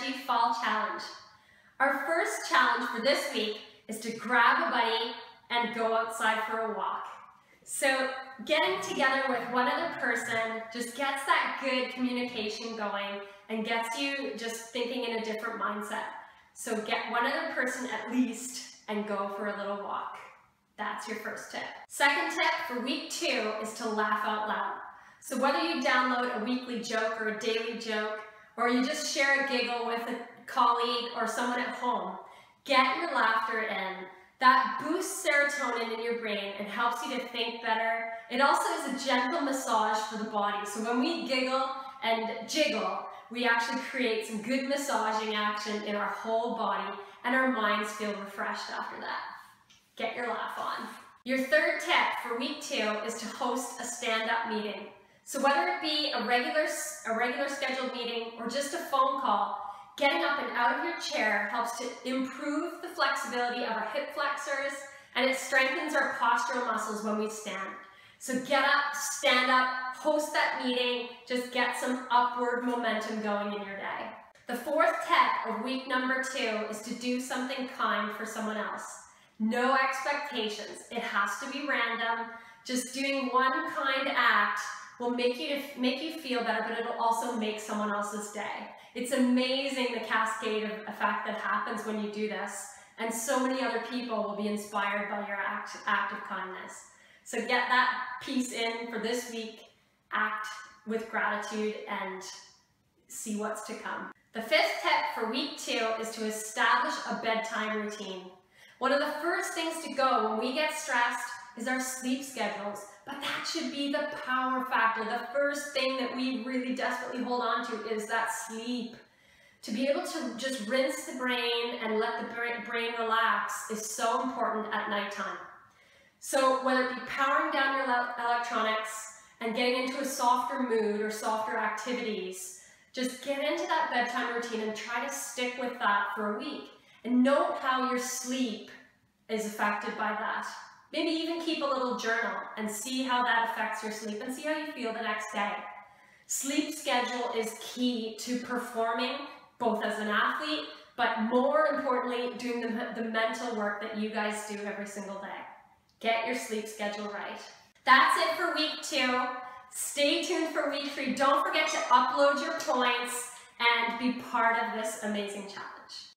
Energy Fall Challenge. Our first challenge for this week is to grab a buddy and go outside for a walk. So getting together with one other person just gets that good communication going and gets you just thinking in a different mindset. So get one other person at least and go for a little walk. That's your first tip. Second tip for week two is to laugh out loud. So whether you download a weekly joke or a daily joke, or you just share a giggle with a colleague or someone at home, get your laughter in. That boosts serotonin in your brain and helps you to think better. It also is a gentle massage for the body. So when we giggle and jiggle, we actually create some good massaging action in our whole body and our minds feel refreshed after that. Get your laugh on. Your third tip for week two is to host a stand-up meeting. So whether it be a regular, a regular scheduled meeting or just a phone call, getting up and out of your chair helps to improve the flexibility of our hip flexors and it strengthens our postural muscles when we stand. So get up, stand up, host that meeting, just get some upward momentum going in your day. The fourth tip of week number two is to do something kind for someone else. No expectations. It has to be random. Just doing one kind act will make you make you feel better, but it'll also make someone else's day. It's amazing the cascade of effect that happens when you do this, and so many other people will be inspired by your act, act of kindness. So get that piece in for this week, act with gratitude, and see what's to come. The fifth tip for week two is to establish a bedtime routine. One of the first things to go when we get stressed is our sleep schedules. But that should be the power factor. The first thing that we really desperately hold on to is that sleep. To be able to just rinse the brain and let the brain relax is so important at nighttime. So whether it be powering down your electronics and getting into a softer mood or softer activities, just get into that bedtime routine and try to stick with that for a week. And note how your sleep is affected by that. Maybe even keep a little journal and see how that affects your sleep and see how you feel the next day. Sleep schedule is key to performing both as an athlete, but more importantly, doing the, the mental work that you guys do every single day. Get your sleep schedule right. That's it for week two. Stay tuned for week three. Don't forget to upload your points and be part of this amazing challenge.